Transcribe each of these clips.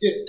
Skip.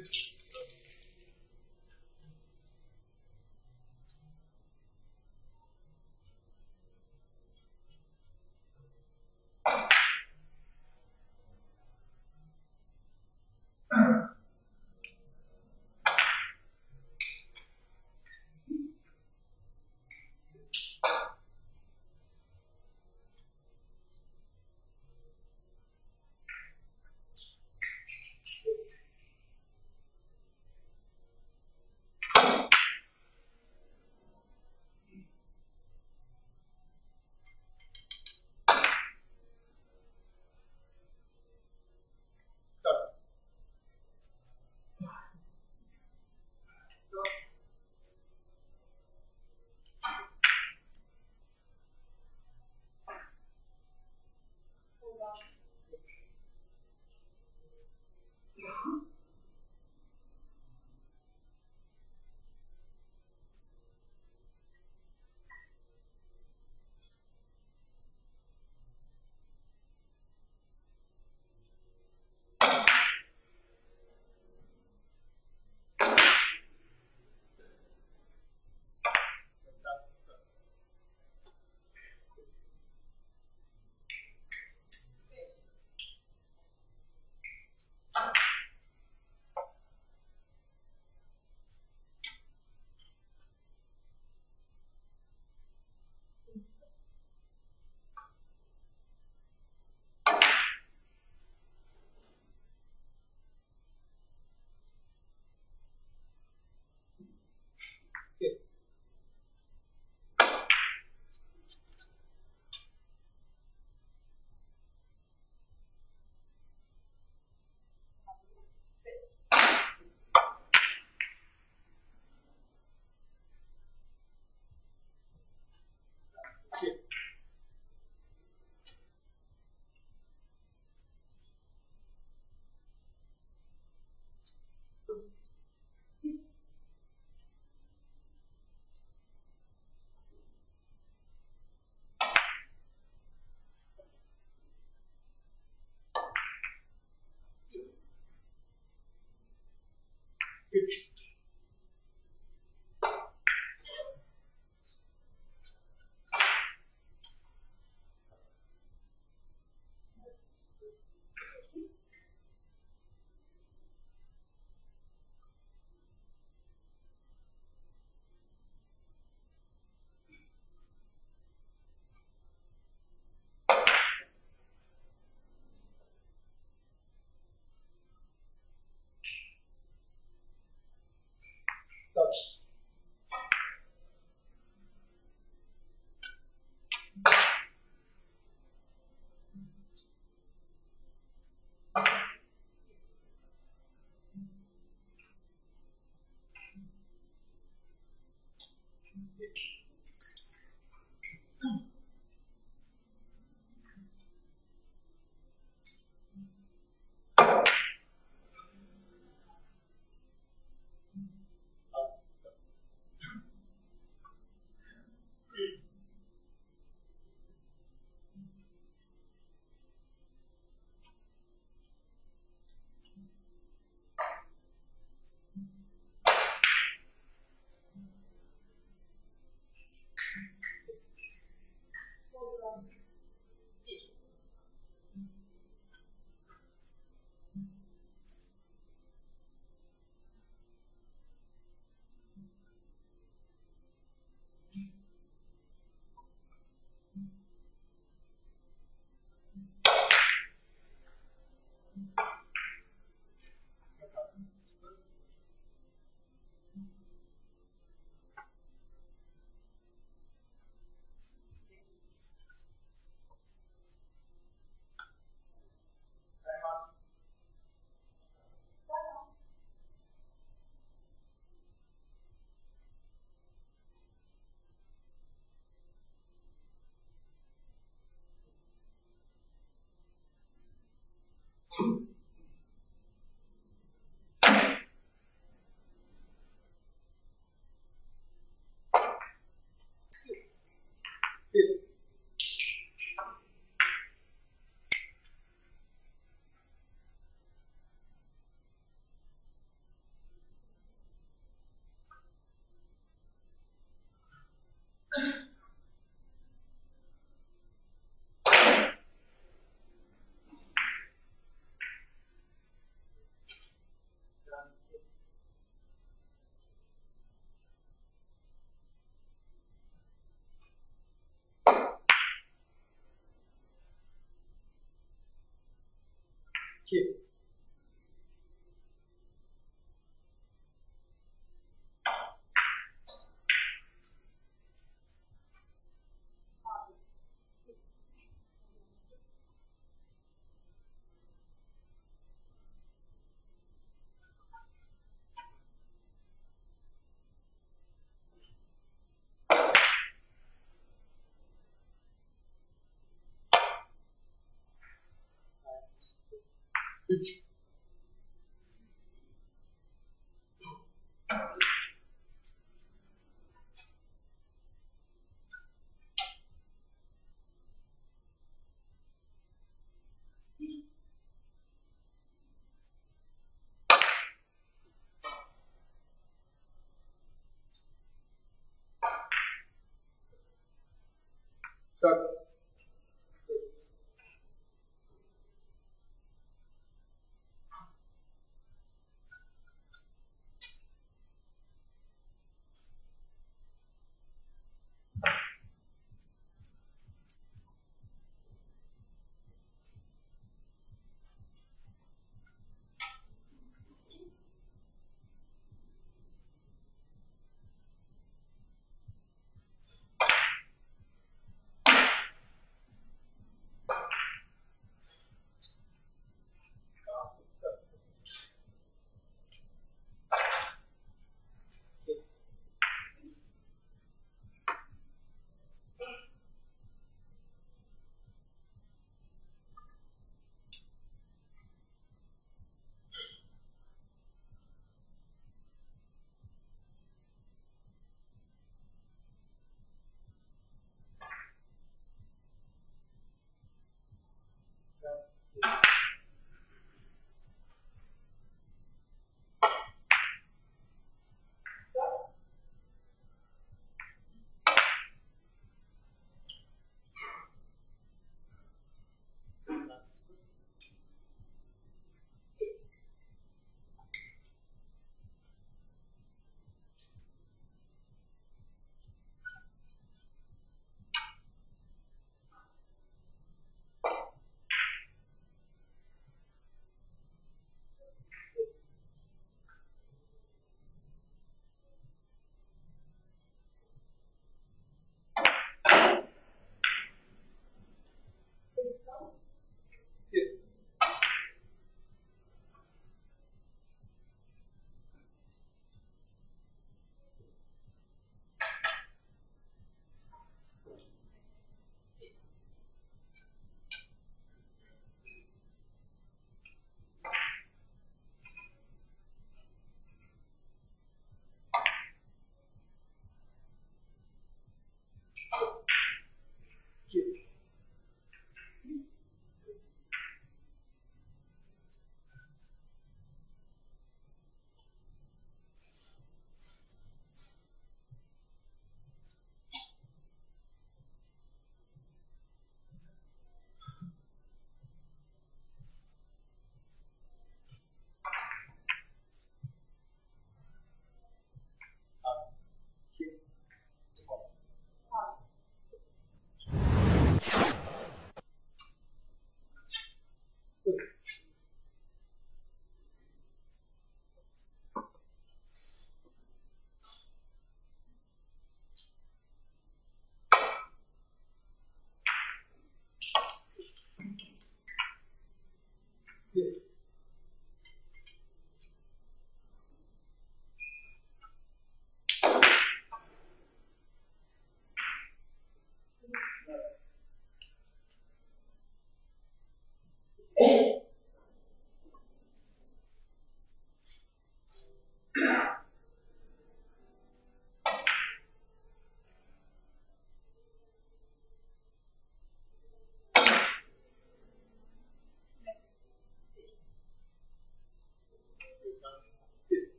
Thank you. que Hit.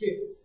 Two.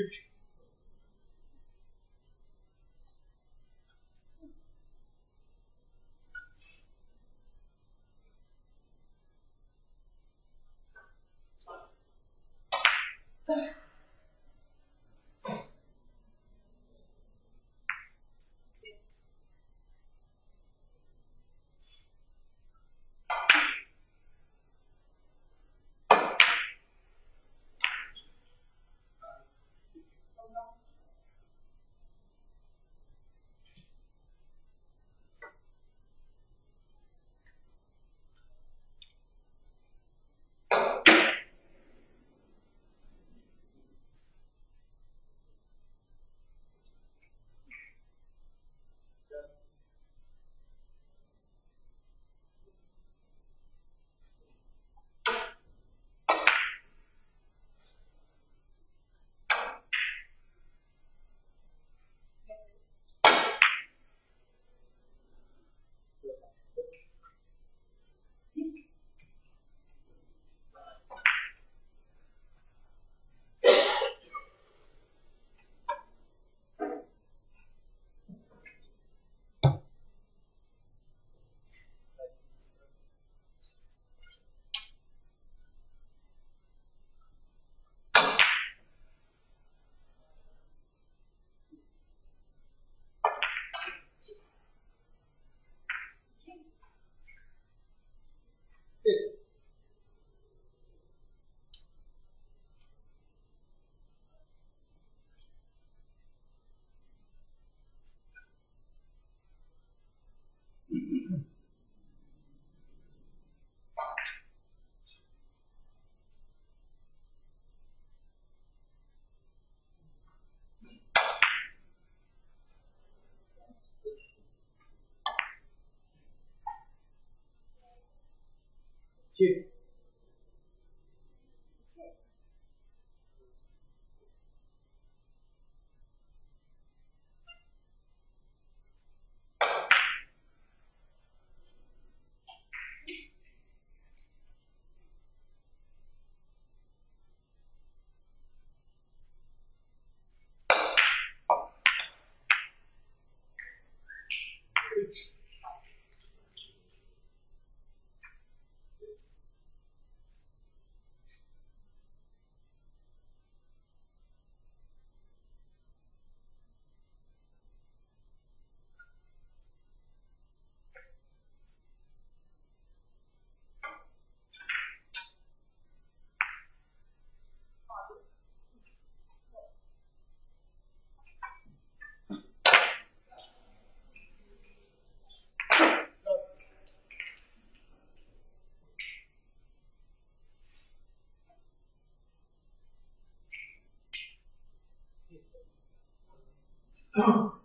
Two. Altı. No.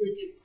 3